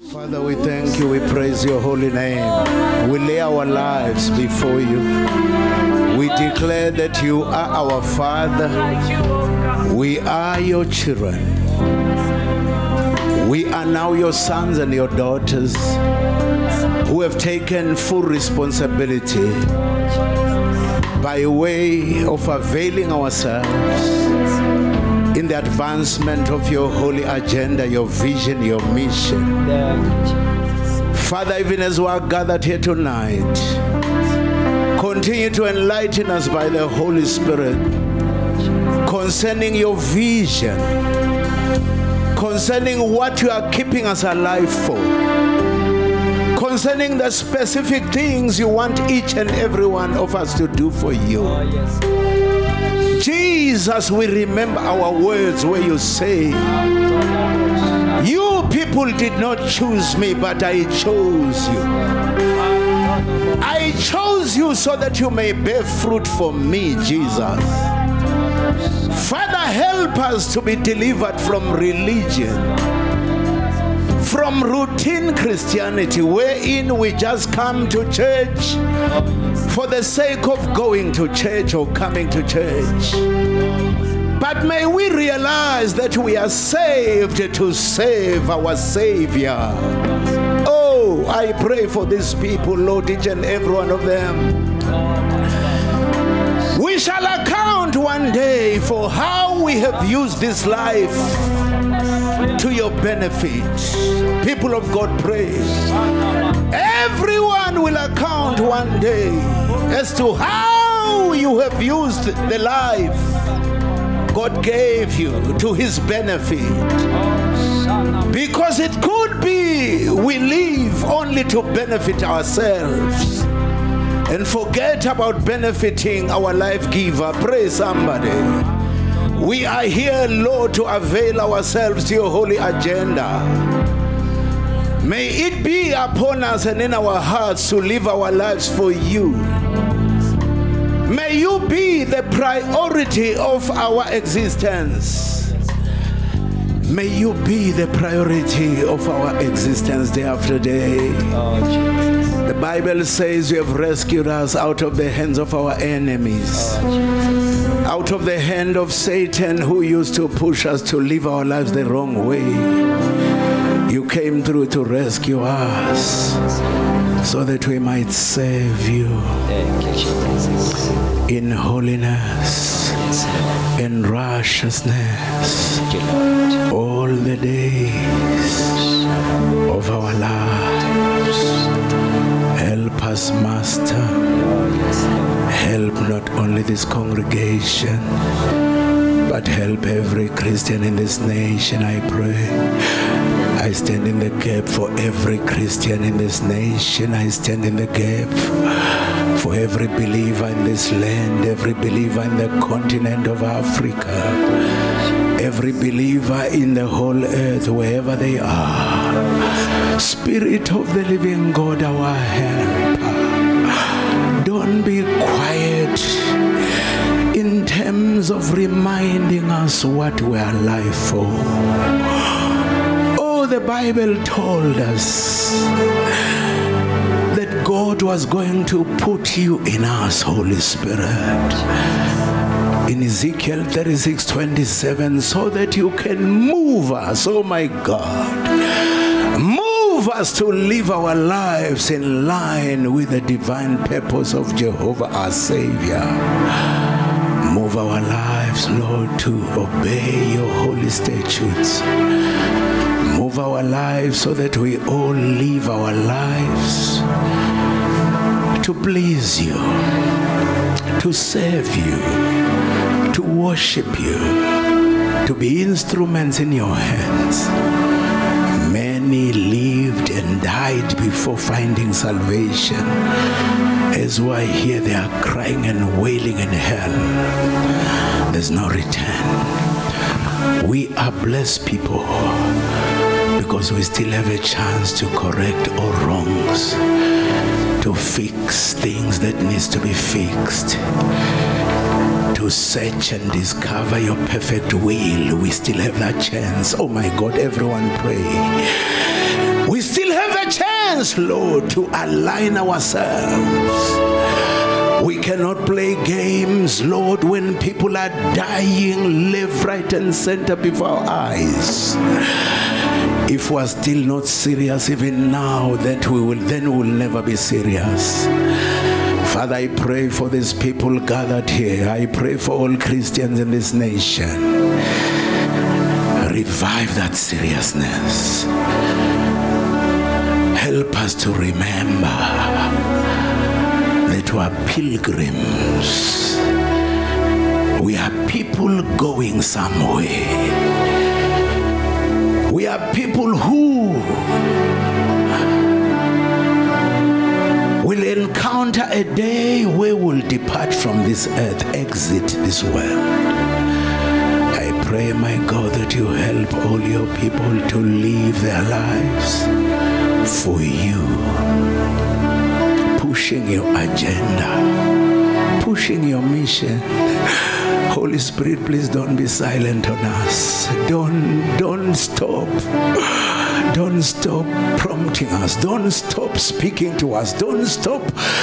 Father, we thank you. We praise your holy name. We lay our lives before you. We declare that you are our Father. We are your children. We are now your sons and your daughters who have taken full responsibility by way of availing ourselves in the advancement of your holy agenda, your vision, your mission. Father, even as we are gathered here tonight, continue to enlighten us by the Holy Spirit concerning your vision, concerning what you are keeping us alive for, concerning the specific things you want each and every one of us to do for you. Oh, Jesus, we remember our words where you say, You people did not choose me, but I chose you. I chose you so that you may bear fruit for me, Jesus. Father, help us to be delivered from religion, from routine Christianity, wherein we just come to church for the sake of going to church or coming to church. But may we realize that we are saved to save our Savior. Oh, I pray for these people, Lord, each and every one of them. We shall account one day for how we have used this life to your benefit. People of God, pray. Everyone will account one day as to how you have used the life God gave you to his benefit. Because it could be we live only to benefit ourselves and forget about benefiting our life giver. Pray somebody. We are here, Lord, to avail ourselves to your holy agenda. May it be upon us and in our hearts to live our lives for you. May you be the priority of our existence. May you be the priority of our existence day after day. Oh, The Bible says you have rescued us out of the hands of our enemies, out of the hand of Satan who used to push us to live our lives the wrong way. You came through to rescue us so that we might serve you in holiness and righteousness all the days of our lives. Help us, Master. Help not only this congregation, but help every Christian in this nation, I pray. I stand in the gap for every Christian in this nation. I stand in the gap for every believer in this land, every believer in the continent of Africa, every believer in the whole earth, wherever they are. Spirit of the living God, our helper, don't be quiet in terms of reminding us what we are alive for. Oh, the Bible told us that God was going to put you in us, Holy Spirit. In Ezekiel 36 27, so that you can move us, oh my God. Move us to live our lives in line with the divine purpose of Jehovah our Savior. Move our lives, Lord, to obey your holy statutes. Move our lives so that we all live our lives to please you, to serve you, to worship you, to be instruments in your hands. Died before finding salvation. As why here, they are crying and wailing in hell. There's no return. We are blessed people because we still have a chance to correct all wrongs, to fix things that needs to be fixed, to search and discover your perfect will. We still have that chance. Oh my God, everyone pray. Lord, to align ourselves. We cannot play games, Lord, when people are dying left, right, and center before our eyes. If we are still not serious, even now, that we will then we will never be serious. Father, I pray for these people gathered here. I pray for all Christians in this nation. Revive that seriousness. Help us to remember that we are pilgrims. We are people going somewhere. We are people who will encounter a day where we'll depart from this earth, exit this world. I pray, my God, that you help all your people to live their lives for you, pushing your agenda, pushing your mission. Holy Spirit, please don't be silent on us. Don't don't stop. Don't stop prompting us. Don't stop speaking to us. Don't stop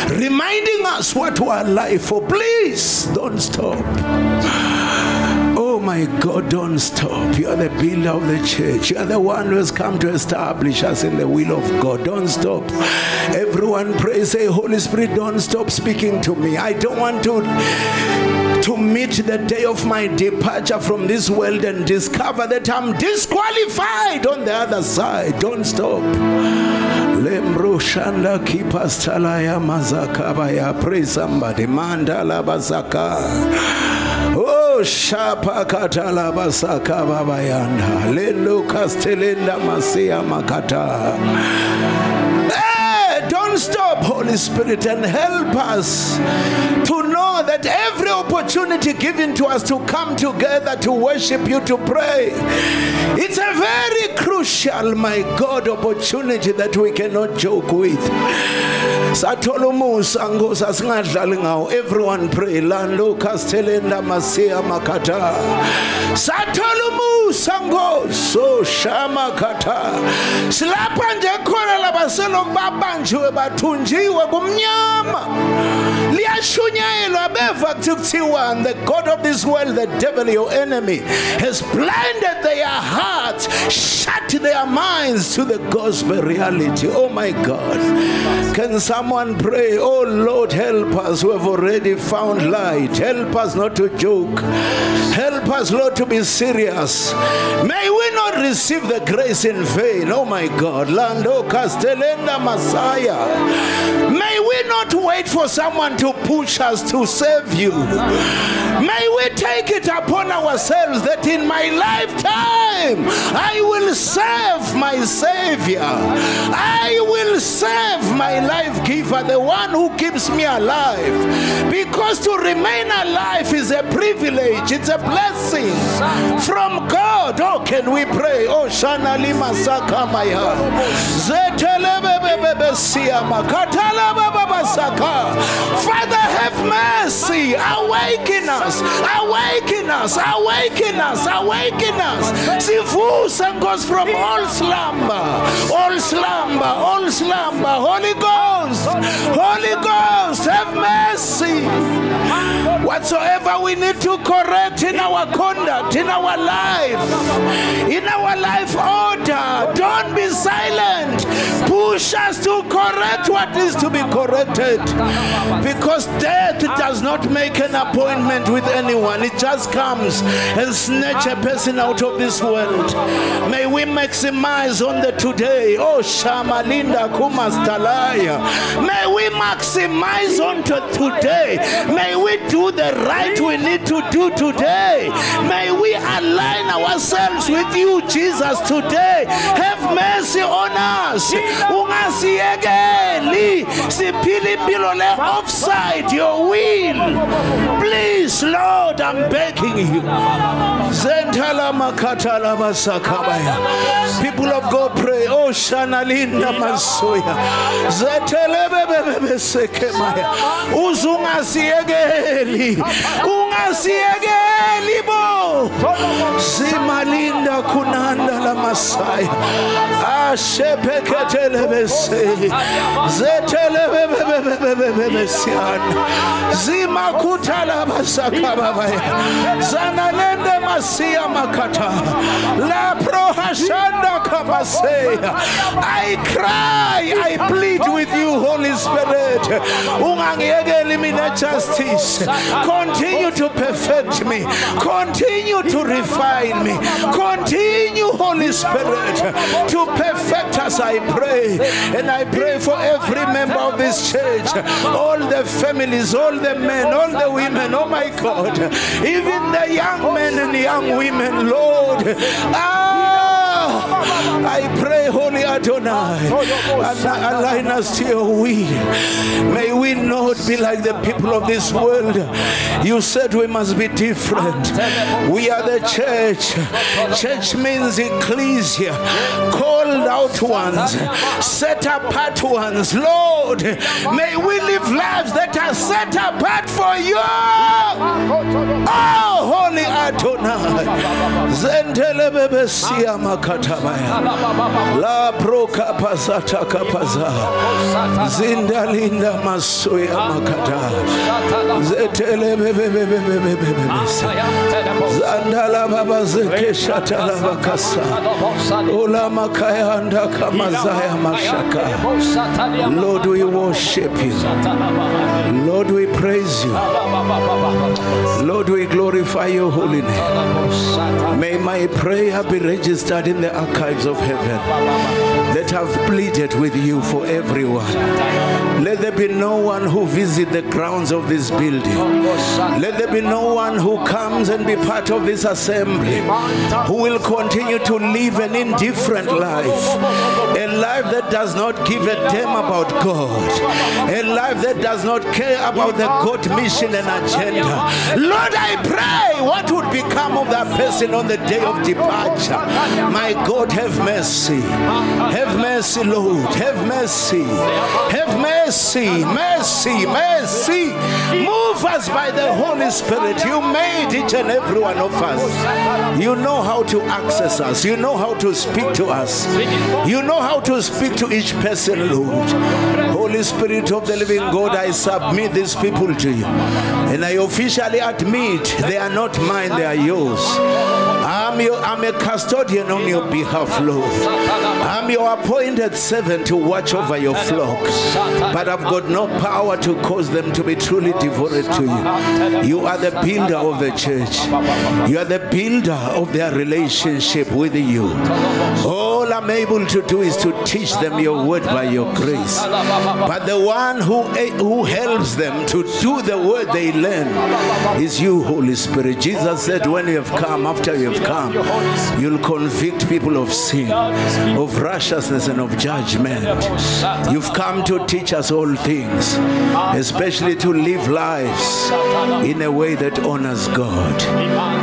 reminding us what we are alive for. Please don't stop. My God, don't stop. You are the builder of the church. You are the one who has come to establish us in the will of God. Don't stop. Everyone pray, say, Holy Spirit, don't stop speaking to me. I don't want to to meet the day of my departure from this world and discover that I'm disqualified on the other side. Don't stop. Lembro shanda kipastalaya mazakabaya. Pray somebody. Mandala basaka. Oh, shapa katala basaka babayanda. Lendo masia makata. Hey, don't stop, Holy Spirit, and help us to know that every opportunity given to us to come together to worship you, to pray, it's a very crucial, my God, opportunity that we cannot joke with. Sathola umusa ngosa singadlali ngawo. Everyone pray. Lando castelenda masia makata. Sathola umusa ngoso shama kata silapha nje khona labaseloku babanjiwe bathunjiwe kumnyama. Liyashunyayelwa beva kuthi kuthiwa the god of this world the devil your enemy has blinded their hearts shut their minds to the gospel reality. Oh my god. Can someone pray oh lord help us who have already found light. Help us not to joke. Help us lord to be serious. May we not receive the grace in vain. Oh my god. Lando castellenda messiah may we not wait for someone to push us to save you. May we take it upon ourselves that in my lifetime i will serve my savior. I will serve my life giver the one who keeps me alive. Because to remain alive is a privilege it's a blessing. From god oh can we pray? Oh shana lima sakamaya father have mercy. Awaken us. Awaken us. Awaken us. Awaken us. Sivuse nkosi from all slumber. All slumber. All slumber. Holy ghost holy ghost have mercy. Whatsoever we need to correct in our conduct in our life in our life order. Don't be silent. Push us to correct what is to be corrected. Because death does not make an appointment with anyone. It just comes and snatch a person out of this world. May we maximize on the today. Oh shamalinda kumastalaya. May we maximize on to today. May we do the right we need to do today. May we align ourselves with you jesus today. Have mercy on us. Offside your will. Please lord i'm begging you. People of god pray. oh oshana linda masoya zetelebebebebeseke uzungaziyekeli ungaziyekeli bo. Zimalinda kunanda la zanalende makata. La prohashanda kabaseya I cry I plead with you Holy Spirit. Ungangiyekeli mina justice. Continue to perfect me. Continue to refine me. Continue Holy Spirit to perfect us I pray. And I pray for every member of this church all the families all the men all the women. Oh my God. Even the young men and young women Lord. Ah I pray, Holy Adonai, align us to your will. May we not be like the people of this world. You said we must be different. We are the church. Church means ecclesia, called out ones, set apart ones. Lord, may we live lives that are set apart for you. Oh, Holy Adonai. La proka pasata kapaza. Zinda linda masuya makata. Zetele Zandala baba zeke shatala bakasa. Ola makaya anda kamazaya mashaka. Lord, we worship you. Lord, we praise you. Lord, we glorify your holy name. May my prayer be registered in the archives of heaven that have pleaded with you for everyone. Let there be no one who visit the grounds of this building. Let there be no one who comes and be part of this assembly who will continue to live an indifferent life. A life that does not give a damn about God. A life that does not care about the God mission and agenda. Lord, I pray what would become of that person on the day of departure. My God, have mercy. Have mercy, Lord. Have mercy. Have mercy. Mercy. Mercy. Move us by the Holy Spirit. You made each and every one of us. You know how to access us. You know how to speak to us. You know how to speak to each person, Lord. Holy Spirit of the living God, I submit these people to you. And I officially admit they are not mine, they are yours. I'm, your, I'm a custodian on your behalf, Lord. I'm your appointed servant to watch over your flock. But I've got no power to cause them to be truly devoted to you. You are the builder of the church, you are the builder of their relationship with you. Oh, All I'm able to do is to teach them your word by your grace. But the one who, eh, who helps them to do the word they learn is you, Holy Spirit. Jesus said, When you have come, after you have come, you'll convict people of sin, of righteousness, and of judgment. You've come to teach us all things, especially to live lives in a way that honors God.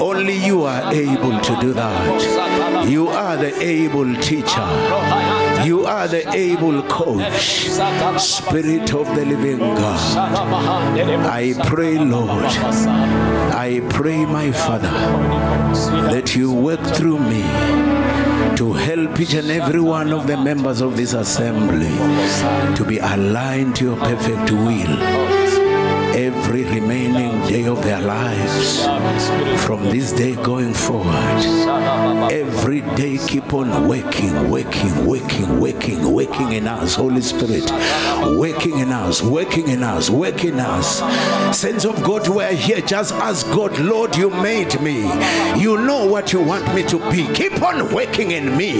Only you are able to do that. You are the able teacher. You are the able coach, Spirit of the living God. I pray, Lord, I pray, my Father, that you work through me to help each and every one of the members of this assembly to be aligned to your perfect will every remaining day of their lives from this day going forward. Every day keep on working, working, working, working, working in us, Holy Spirit, working in us, working in us, working in us. Sense of God, we're here just as God, Lord, you made me. You know what you want me to be. Keep on working in me.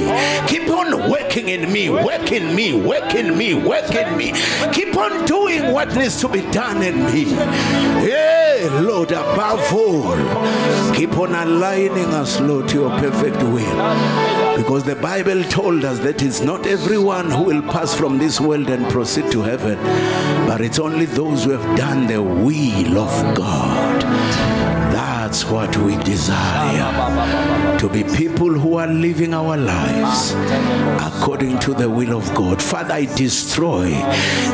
Keep on working in me, working me, working me, working me. Keep on doing what needs to be done in me. Hey, Lord, above all, keep on aligning us, Lord, to your perfect will. Because the Bible told us that it's not everyone who will pass from this world and proceed to heaven, but it's only those who have done the will of God. That's what we desire. To be people who are living our lives according to the will of God. Father, I destroy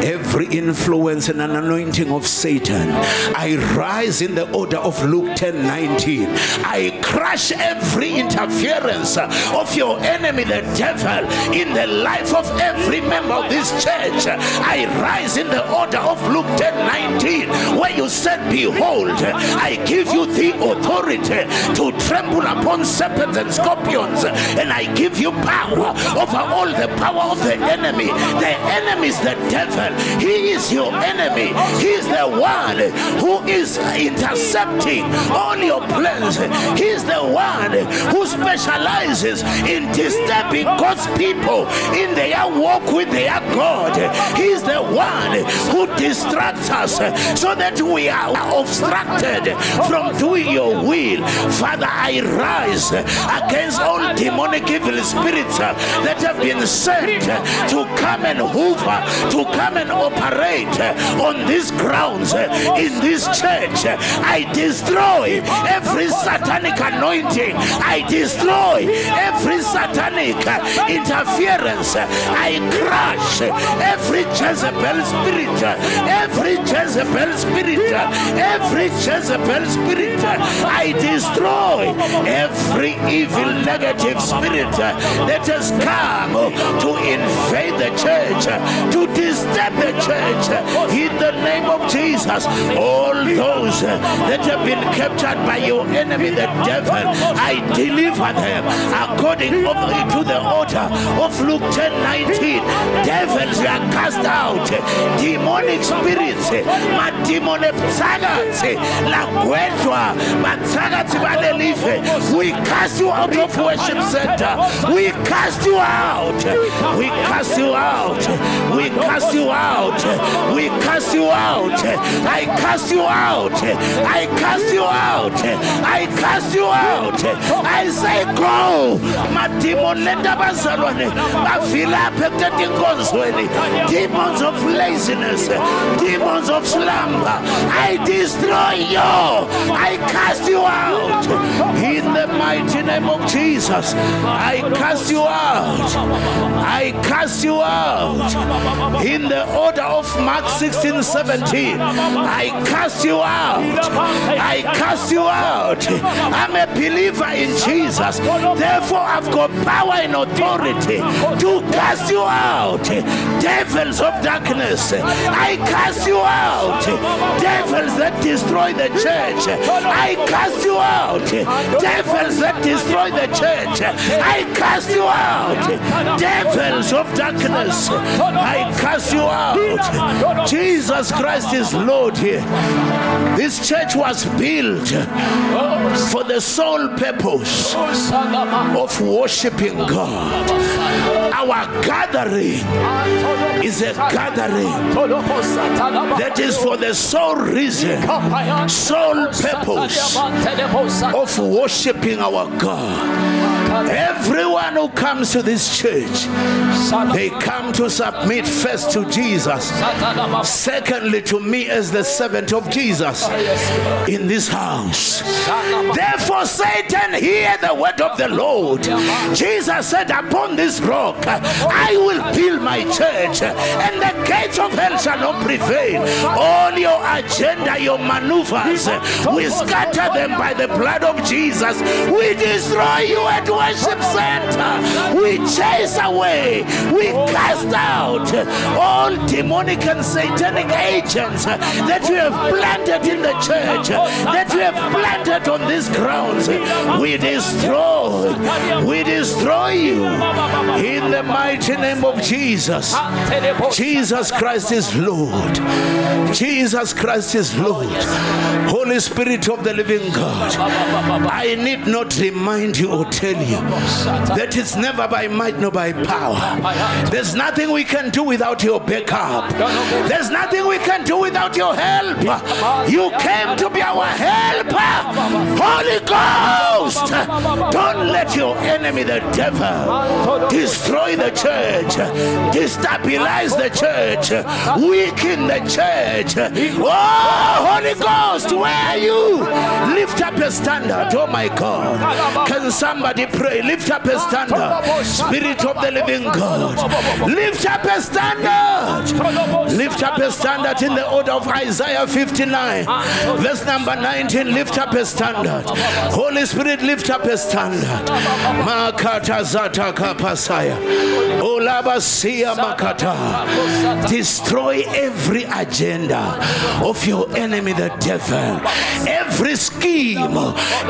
every influence and an anointing of Satan. I rise in the order of Luke 10 19. I crush every interference of your enemy, the devil, in the life of every member of this church. I rise in the order of Luke 10 19, where you said, Behold, I give you the authority to tremble upon serpents and scorpions, and I give you power over all the power of the enemy. The enemy is the devil, he is your enemy, he is the one who is intercepting all your plans, he is the one who specializes in disturbing God's people in their walk with their God. He is the one who distracts us so that we are obstructed from doing your will. Father, I rise against all demonic evil spirits that have been sent to come and hoover, to come and operate on these grounds in this church. I destroy every satanic anointing. I destroy every satanic interference. I crush every Jezebel spirit, every Jezebel spirit, every Jezebel spirit. I destroy every evil negative spirit that has come to invade the church, to disturb the church. In the name of Jesus, all those that have been captured by your enemy, the devil, I deliver them according to the order of Luke 10 19. Devils are cast out, demonic spirits, mademone phakathi lagwedlwa bathakathi balelive we cast you out of worship center. We cast you out. We cast you out. We cast you out. We cast you out. I cast you out. I cast you out. I cast you out. I say go mademon lenda bazalwane bavila apha enkonzweni demons of laziness demons of slumber i destroy you. I cast you out. In the mighty name of jesus i cast you out. I cast you out. In the order of mark 16 17 i cast you out. I cast you out. I'm a believer in jesus. Therefore i've got power and authority to cast you out. Devils of darkness i cast you out. Devils that destroy the church i cast you out. Devils that destroy the church i cast you out. Devils of darkness i cast you out. Jesus christ is lord here. This church was built for the sole purpose of worshiping god our gathering is a gathering that is for the sole reason, sole purpose of worshiping our God. Everyone who comes to this church, they come to submit first to Jesus, secondly to me as the servant of Jesus in this house. Therefore, Satan, hear the word of the Lord. Jesus said, Upon this rock I will build my church, and the gates of hell shall not prevail. All your agenda, your maneuvers, we scatter them by the blood of Jesus. We destroy you at worship center. We chase away, we cast out all demonic and satanic agents that we have planted in the church, that we have planted on these grounds. We destroy, we destroy you in the mighty name of Jesus. Jesus Christ is Lord. Jesus Christ is Lord. Holy Spirit of the living God, I need not remind you or tell you that it's never by might nor by power. There's nothing we can do without your backup. There's nothing we can do without your help. You came to be our helper. Holy Ghost, don't let your enemy, the devil, destroy the church, destabilize the church, weaken the church. Oh, Holy Ghost, where are you? Lift up a standard. Oh my God. Can somebody pray? Lift up a standard. Spirit of the living God. Lift up a standard. Lift up a standard in the order of Isaiah 59. Verse number 19. Lift up a standard. Holy Spirit, lift up a standard. Makata zata kapasaya. Olabasia makata. Destroy every agenda of your enemy, the devil. Every scheme,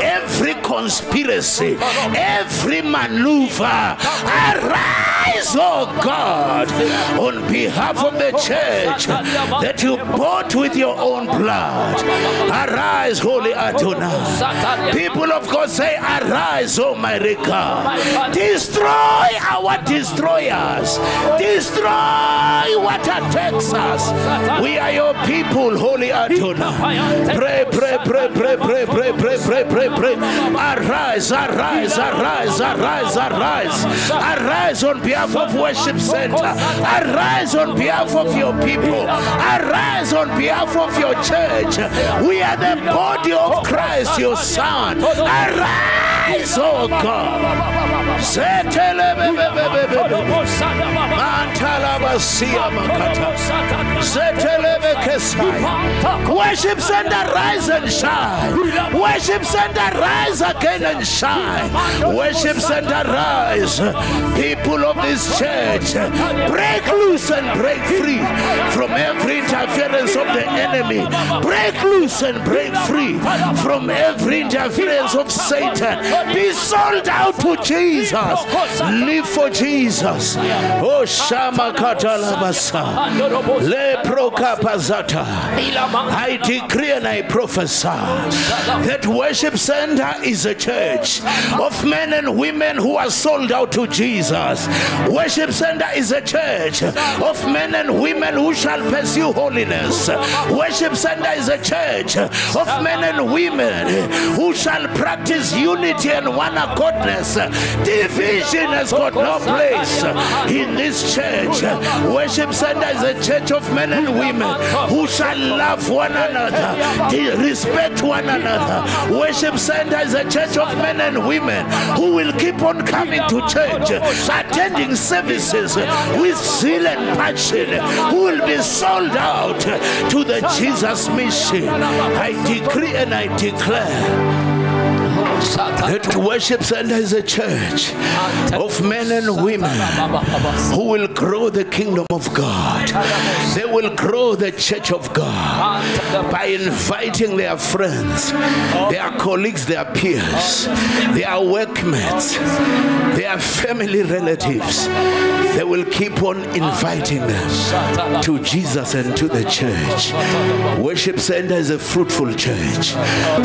every conspiracy, every maneuver. Arise, oh God, on behalf of the church that you bought with your own blood. Arise, Holy Adonai. People of God say, Arise, oh my God. Destroy our destroyers. Destroy what attacks us. We are your people, Holy Adonai. Pray, pray, pray, pray, pray, pray, pray, pray, pray, pray. Arise, arise, arise, arise, arise. Arise on behalf of Worship Center. Arise on behalf of your people. Arise on behalf of your church. We are the body of Christ, your Son. Arise, oh God. Worship center, rise and shine. Worship center, rise again and shine. Worship center, rise. People of this church, break loose and break free from every interference of the enemy. Break loose and break free from every interference of Satan. Be sold out to Jesus. Live for Jesus. Oh Shama Katalabasa. Le Prokapazata. I decree and I prophesy that worship center is a church of men and women who are sold out to Jesus. Worship center is a church of men and women who shall pursue holiness. Worship center is a church of men and women who shall practice unity and one accordness. Division has got no place in this church. Worship center is a church of men and women who shall love one another, respect one another. Worship center is a church of men and women who will keep on coming to church, attending services with zeal and passion, who will be sold out to the Jesus mission. I decree and I declare that worship center is a church of men and women who will grow the kingdom of God. They will grow the church of God by inviting their friends, their colleagues, their peers, their workmates, their family relatives. They will keep on inviting them to Jesus and to the church. Worship center is a fruitful church.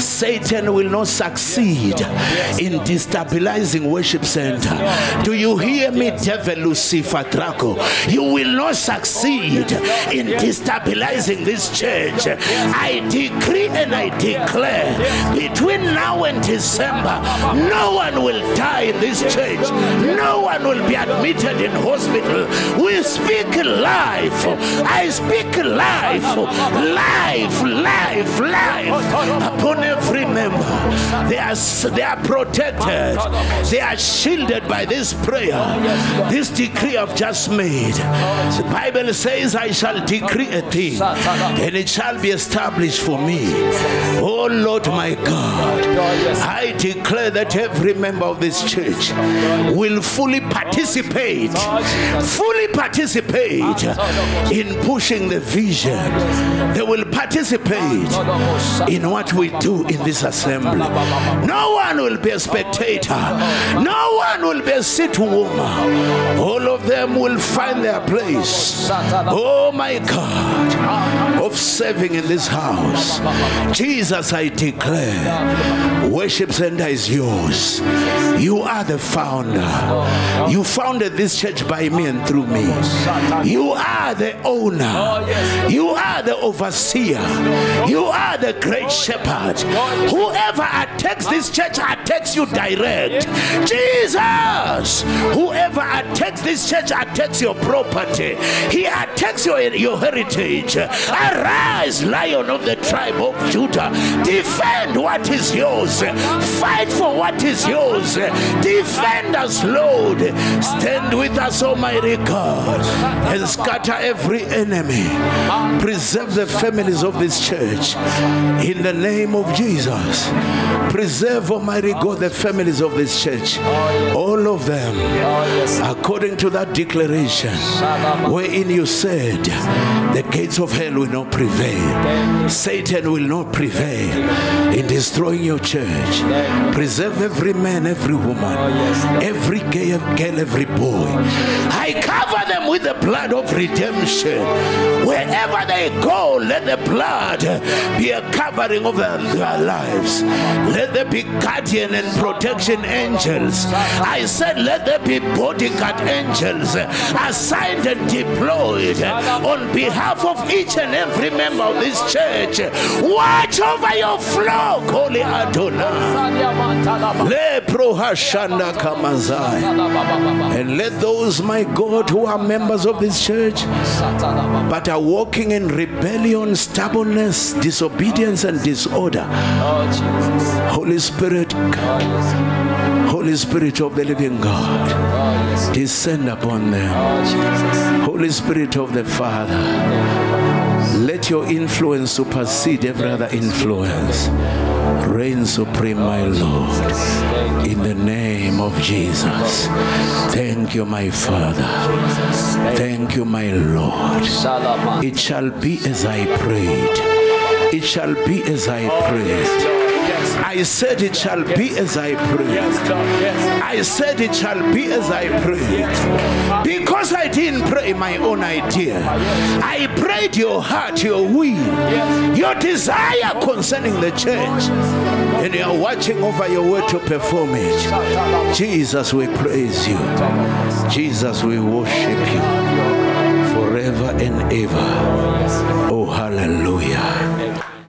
Satan will not succeed in destabilizing worship center. Do you hear me, devil Lucifer Draco? You will not succeed in destabilizing this church. I decree and I declare between now and December, no one will die in this church. No one will be admitted in hospital. We speak life. I speak life, life, life, life upon every member. They are they are protected. They are shielded by this prayer. This decree I've just made. The Bible says, I shall decree a thing and it shall be established for me. Oh Lord my God, I declare that every member of this church will fully participate, fully participate in pushing the vision. They will participate in what we do in this assembly. No no one will be a spectator. No one will be a seat warmer. All of them will find their place. Oh my God, of serving in this house. Jesus, I declare, worship center is yours. You are the founder. You founded this church by me and through me. You are the owner. You are the overseer. You are the great shepherd. Whoever attacks this church attacks you direct. Jesus, whoever attacks this church attacks your property. He attacks your, your heritage. Arise, lion of the tribe of Judah. Defend what is yours. Fight for what is yours. Defend us, Lord. Stand with us, Almighty God. and scatter every enemy. Preserve the families of this church in the name of Jesus. Preserve, Almighty God, the families of this church, all of them, according to that declaration wherein you said, The gates of hell will not prevail, Satan will not prevail in destroying your church. Preserve every man, every woman, every gay girl, every boy. I cover with the blood of redemption. Wherever they go, let the blood be a covering over their lives. Let there be guardian and protection angels. I said, let there be bodyguard angels assigned and deployed on behalf of each and every member of this church. Watch over your flock, Holy Adonai. And let those, my God, who are members of this church but are walking in rebellion, stubbornness, disobedience, and disorder, Holy Spirit, Holy Spirit of the living God, descend upon them. Holy Spirit of the Father, let your influence supersede every other influence. Reign supreme, my Lord, in the name of Jesus. Thank you, my Father. Thank you, my Lord. It shall be as I prayed. It shall be as I prayed. I said it shall be as I prayed. I said it shall be as I prayed. Because I didn't pray my own idea. I prayed your heart, your will, your desire concerning the church. And you are watching over your word to perform it. Jesus, we praise you. Jesus, we worship you forever and ever. Oh, hallelujah.